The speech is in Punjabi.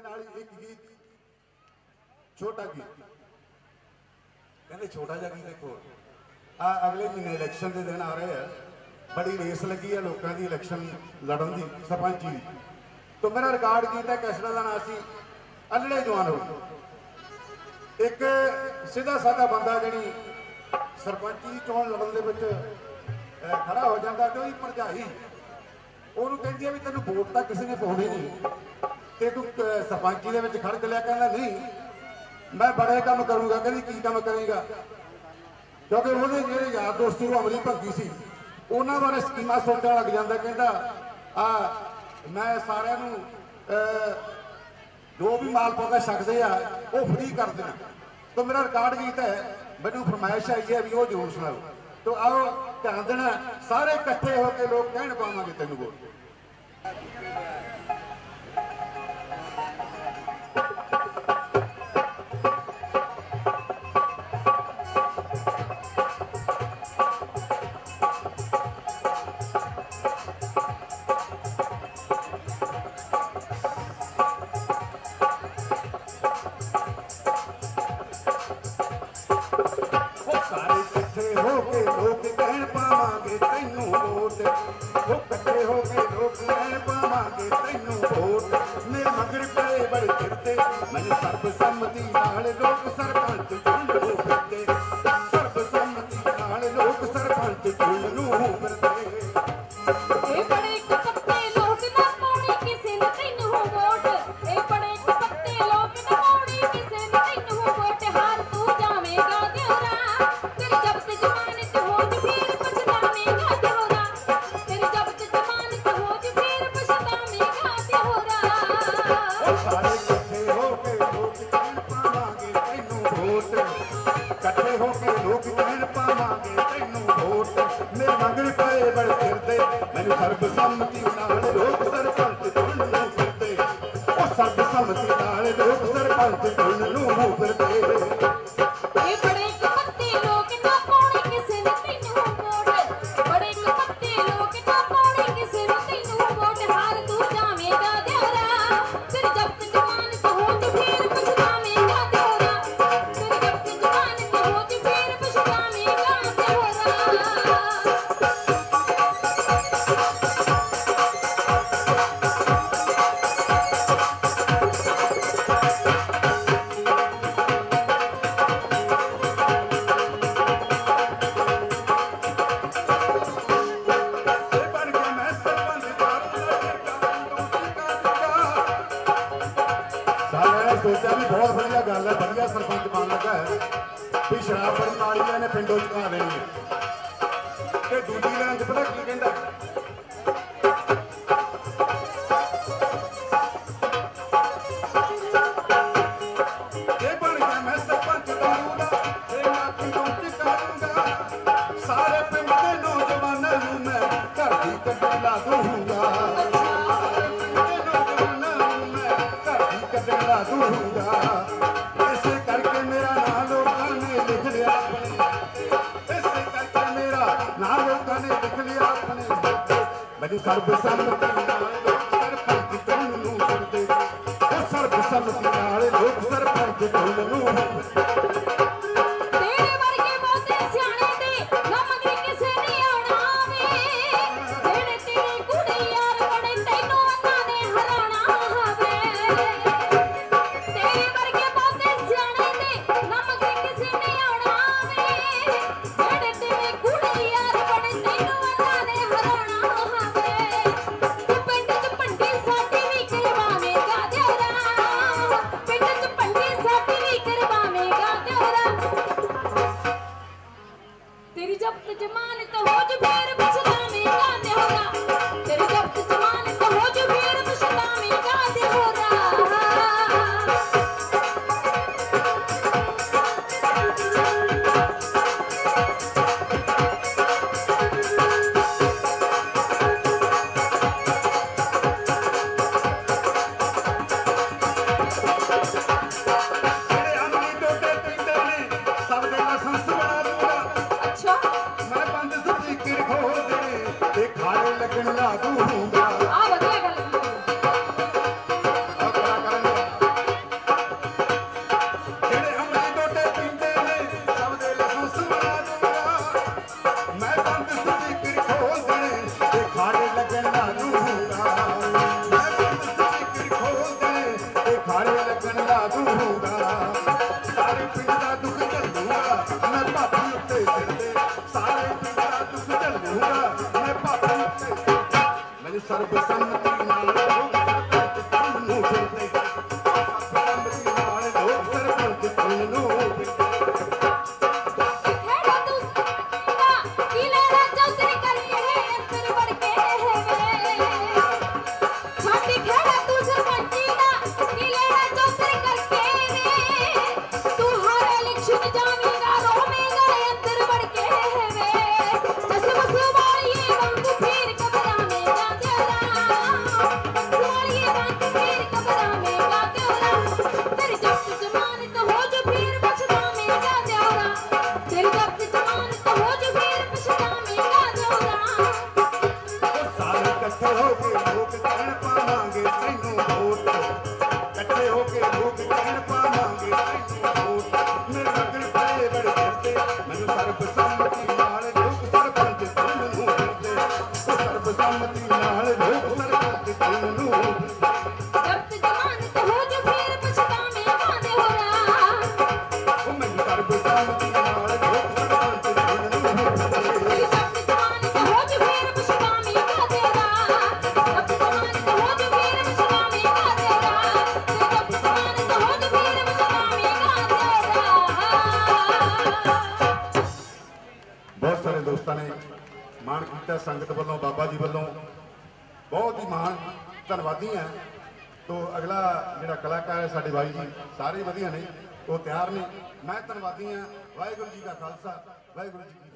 ਉਹਦੇ ਨਾਲ ਹੀ ਇੱਕ ਗੀਤ, ਛੋਟਾ ਗੀਤ। ਕਹਿੰਦੇ ਛੋਟਾ ਜਿਹਾ ਗੀਤ ਦੇਖੋ ਆ ਅਗਲੇ ਮਹੀਨੇ ਇਲੈਕਸ਼ਨ ਦੇ ਦਿਨ ਆ ਰਹੇ ਆ। ਬੜੀ ਰੇਸ ਲੱਗੀ ਆ ਲੋਕਾਂ ਦੀ ਇਲੈਕਸ਼ਨ ਲੜਨ ਦੀ, ਸਰਪੰਚੀ ਦੀ। ਤੋਂ ਮੇਰਾ ਰਿਕਾਰਡ ਕੀਤਾ ਕੈਸਟਾ ਦਾ ਨਾਂ ਸੀ, ਅਲੜੇ ਜਵਾਨ ਹੋ ਇੱਕ ਸਿੱਧਾ ਸਾਦਾ ਬੰਦਾ ਜਿਹੜੀ ਸਰਪੰਚੀ ਦੀ ਚੋਣ ਲੜਨ ਦੇ ਵਿੱਚ ਖੜਾ ਹੋ ਜਾਂਦਾ ਤੇ ਉਹਦੀ ਭਰਜਾਈ, ਉਹਨੂੰ ਕਹਿੰਦੀ ਆ ਵੀ ਤੈਨੂੰ ਵੋਟ ਤਾਂ ਕਿਸੇ ਨੇ ਪਾਉਣੀ ਨਹੀਂ। ਤੇ ਤੂੰ ਸਰਪੰਚੀ ਦੇ ਵਿੱਚ ਖੜ ਕੇ ਲਿਆ ਕਹਿੰਦਾ ਨਹੀਂ। ਮੈਂ ਬੜੇ ਕੰਮ ਕਰੂੰਗਾ, ਕਹਿੰਦੀ ਕੀ ਕੰਮ ਕਰੇਗਾ? ਕਿਉਂਕਿ ਉਹਦੇ ਜਿਹੜੇ ਯਾਰ ਦੋਸਤੀ ਨੂੰ ਅਮਲੀ ਭੰਗੀ ਸੀ। ਉਹਨਾਂ ਬਾਰੇ ਸਕੀਮਾਂ ਸੋਚਣ ਲੱਗ ਜਾਂਦਾ, ਕਹਿੰਦਾ, ਆ, ਮੈਂ ਸਾਰਿਆਂ ਨੂੰ ਜੋ ਵੀ ਮਾਲ ਪਾਉਂਦਾ ਛਕਦੇ ਆ, ਉਹ ਫ੍ਰੀ ਕਰ ਦੇਣਾ। ਤਾਂ ਮੇਰਾ ਰਿਕਾਰਡ ਗੀਤ ਹੈ, ਮੈਨੂੰ ਫਰਮਾਇਸ਼ ਆਈ ਹੈ ਵੀ ਉਹ ਜ਼ਰੂਰ ਸੁਣਾਓ। ਤਾਂ ਆਓ, ਧਿਆਨ ਦੇਣਾ, ਸਾਰੇ ਇਕੱਠੇ ਹੋ ਕੇ ਲੋਕ ਕਹਿਣ ਪਾਵਾਂਗੇ ਤੈਨੂੰ ਵੋਟ। ਪਾਵਾਂਗੇ, ਤੈਨੂੰ ਵੋਟ ਉਹ ਇਕੱਠੇ ਹੋ ਕੇ ਲੋਕ ਕਹਿਣ ਪਾਵਾਂਗੇ, ਤੈਨੂੰ ਵੋਟ ਮੇਰੇ ਮਗਰ ਪਏ ਬੜੇ ਫਿਰਦੇ ਮੈਨੂੰ ਸਰਬਸੰਮਤੀ ਨਾਲ ਲੋਕ ਸਰਪੰਚ ਉਹ ਸਰਬਸੰਮਤੀ ਨਾਲ ਲੋਕ ਸਰਪੰਚ ਚੁਣਨ ਨੂੰ ਫਿਰਦੇ ਇਹ ਬੜੇ ਸੋਚਿਆ ਵੀ ਬਹੁਤ ਵਧੀਆ ਗੱਲ ਹੈ, ਵਧੀਆ ਸਰਪੰਚ ਬਣ ਲੱਗਾ ਹੈ। ਵੀ ਸ਼ਰਾਬ ਬੜੀ ਮਾੜੀ ਹੈ ਪਿੰਡੋਂ ਚੁਕਾ ਦੇਣੀ ਹੈ। ਤੇ ਦੂਜੀ ਲਾਈਨ 'ਚ ਪਤਾ ਕੀ ਕਹਿੰਦਾ? ਇਹ ਬਣ ਗਿਆ ਮੈਂ ਸਰਪੰਚ ਦਾ ਇਹ ਮੈਂ ਪਿੰਡੋਂ ਮੈਨੂੰ ਸਰਬਸੰਮਤੀ ਨਾਲ ਲੋਕ ਸਰਪੰਚ ਚੁਣਨ ਨੂੰ ਫਿਰਦੇ ਉਹ ਸਰਬਸੰਮਤੀ ਨਾਲ ਲੋਕ ਸਰਪੰਚ ਚੁਣਨ ਨੂੰ ਫਿਰਦੇ खाधो लख Harbi sen ਸੰਗਤ ਵੱਲੋਂ, ਬਾਬਾ ਜੀ ਵੱਲੋਂ ਬਹੁਤ ਹੀ ਮਾਣ ਧੰਨਵਾਦੀ ਹਾਂ। ਤੋਂ ਅਗਲਾ ਜਿਹੜਾ ਕਲਾਕਾਰ ਹੈ ਸਾਡੇ ਬਾਈ ਜੀ, ਸਾਰੇ ਵਧੀਆ ਨੇ, ਉਹ ਤਿਆਰ ਨੇ। ਮੈਂ ਧੰਨਵਾਦੀ ਹਾਂ। ਵਾਹਿਗੁਰੂ ਜੀ ਦਾ ਖਾਲਸਾ, ਵਾਹਿਗੁਰੂ ਜੀ